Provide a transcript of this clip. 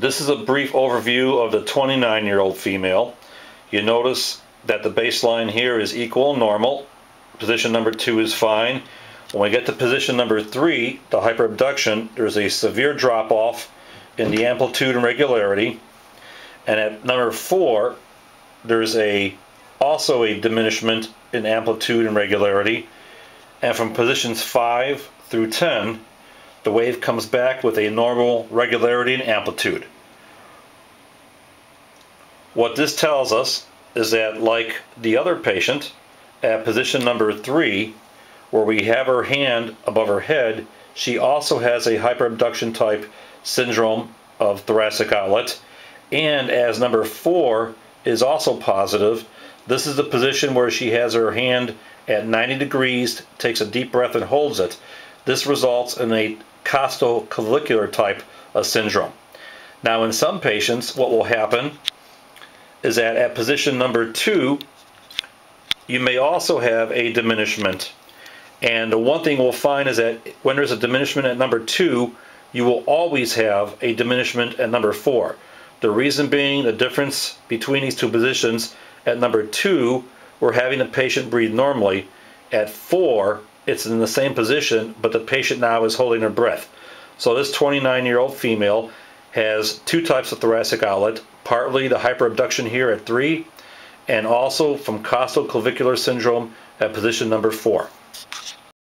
This is a brief overview of the 29 year old female. You notice that the baseline here is equal, normal. Position number two is fine. When we get to position number three, the hyperabduction, there's a severe drop off in the amplitude and regularity. And at number four, there's a also a diminishment in amplitude and regularity. And from positions 5 through 10, the wave comes back with a normal regularity and amplitude. What this tells us is that like the other patient, at position number 3, where we have her hand above her head, she also has a hyperabduction type syndrome of thoracic outlet. And as number 4 is also positive, this is the position where she has her hand at 90 degrees, takes a deep breath and holds it. This results in a costoclavicular type of syndrome. Now in some patients, what will happen is that at position number two, you may also have a diminishment. And the one thing we'll find is that when there's a diminishment at number two, you will always have a diminishment at number four. The reason being the difference between these two positions at number two, we're having the patient breathe normally. At four, it's in the same position, but the patient now is holding her breath. So this 29 year old female has two types of thoracic outlet, partly the hyperabduction here at three, and also from costoclavicular syndrome at position number four.